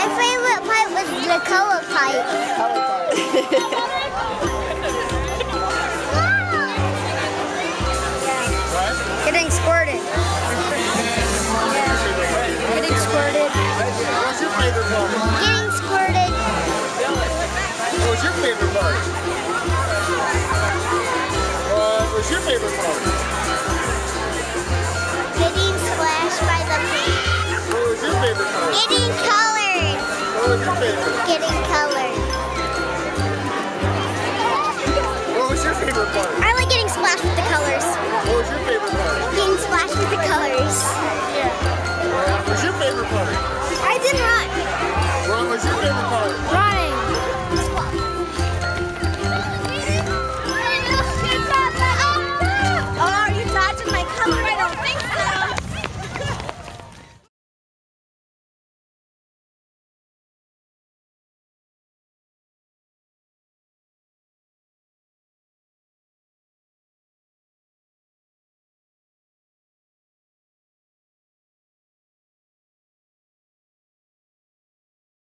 the color pipe. Was the Color part. Getting squirted. Getting squirted. What's your favorite part? Getting squirted. What's your favorite part? Uh, what's your favorite part? Was your favorite? Getting colored. What was your favorite part?